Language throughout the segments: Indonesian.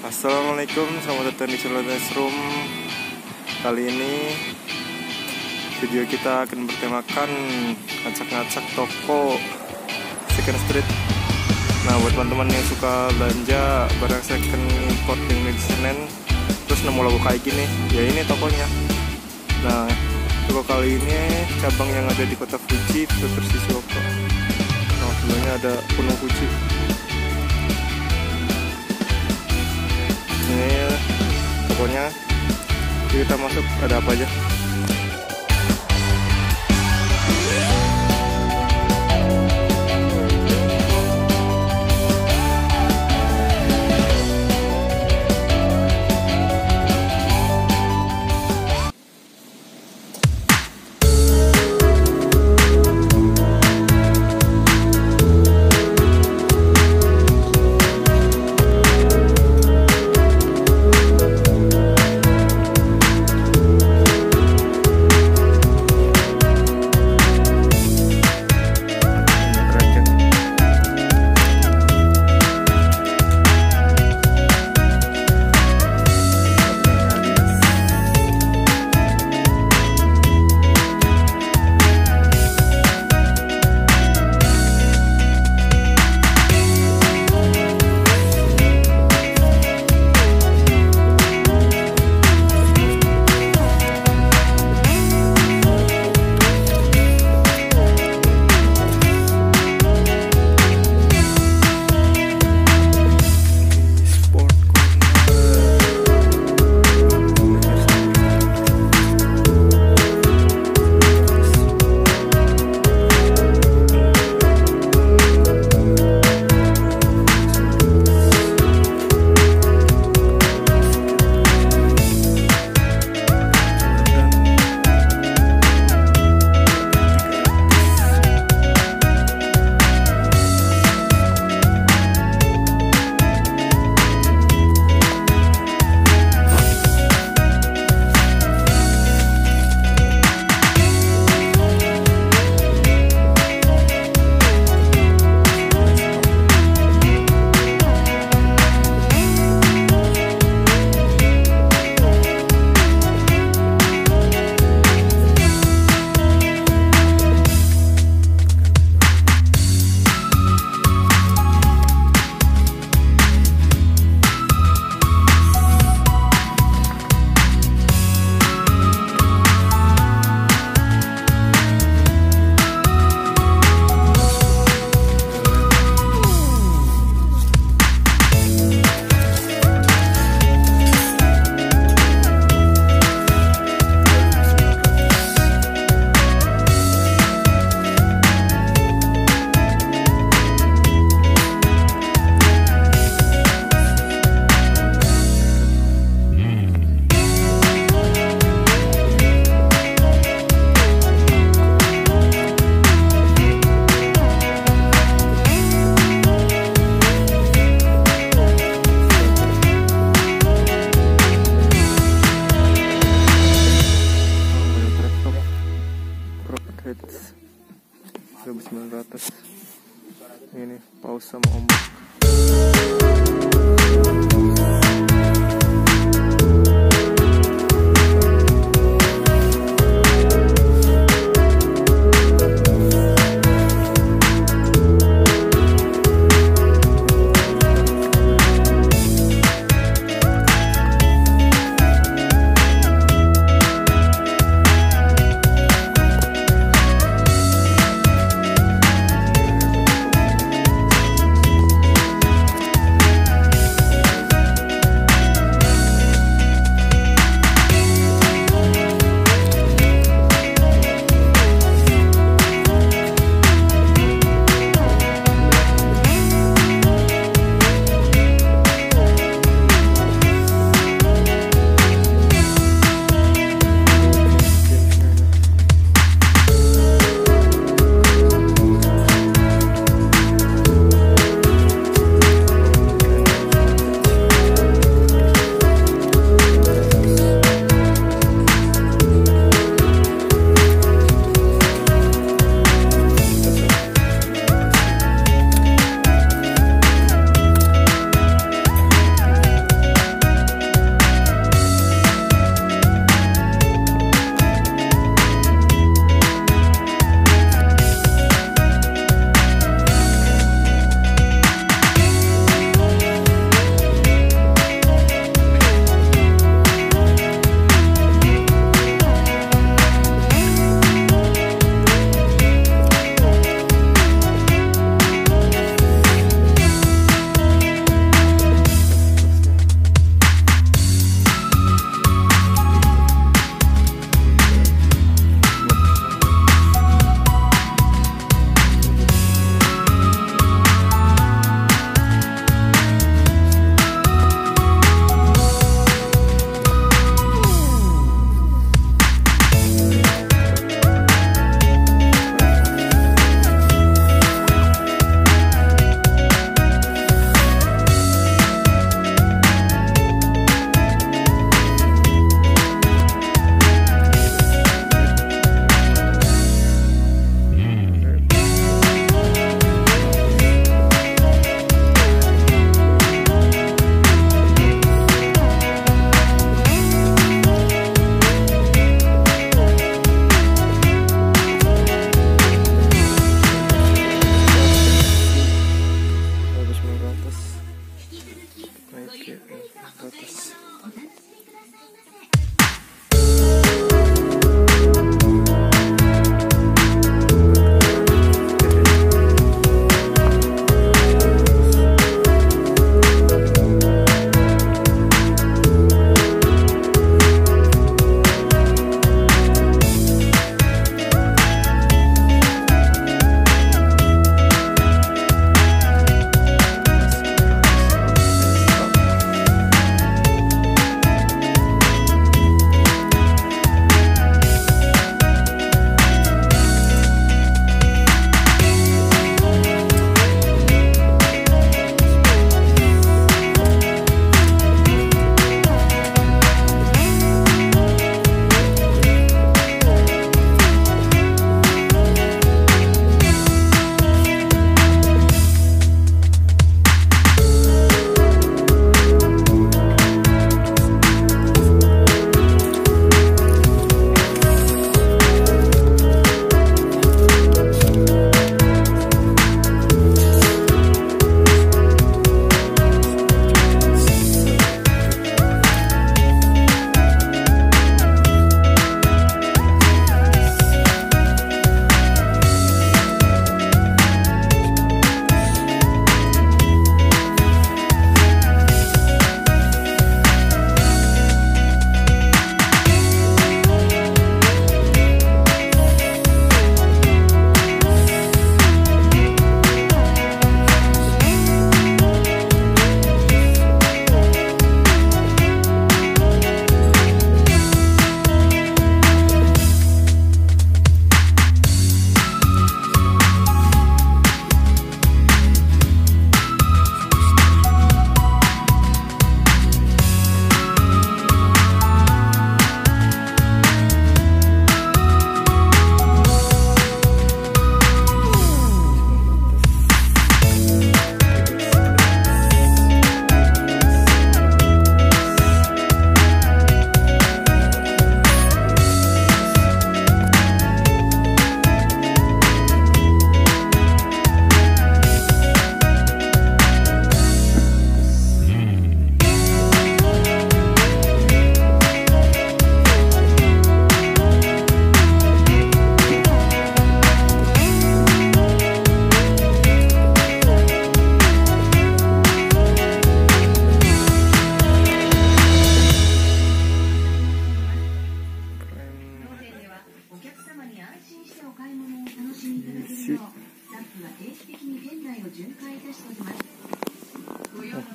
Assalamualaikum, selamat datang di Celotnes Room. Kali ini video kita akan bertemakan ngacak-ngacak toko second street. Nah buat teman-teman yang suka belanja barang second import di Senen Terus nemu logo kayak gini, ya ini tokonya. Nah toko kali ini cabang yang ada di kota Fuji, Puter Siswoko Nah sebelumnya ada Gunung Fuji ini tokonya kita masuk ada apa aja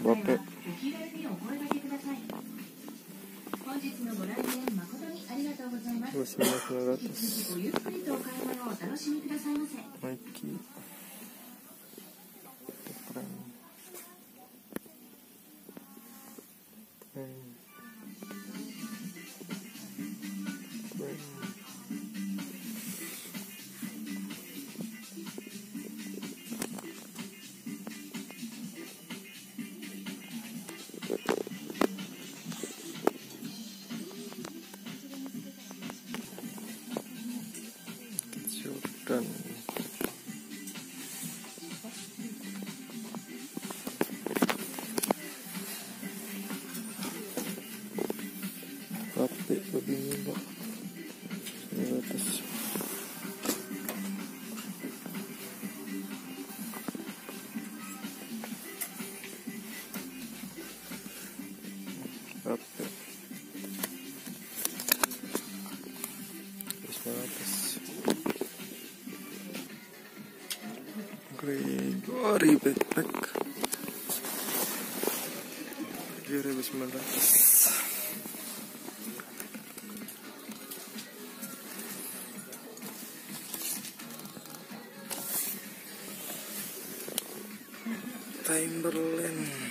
bape 本日のご来店誠にありがとうございます。2900ごゆっくりとお買い物をお楽しみくださいませ。Nation. Gregory backpack Gregory 900 Timberland Timberland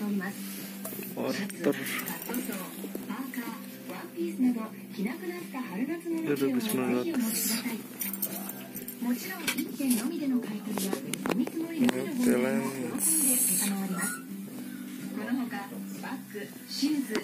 ております。あった。らルルお持ちくださいもちろん1件のみでの買い取りはお見積もりのみのご依もを5分で承ります。このほかバッグ、シューズ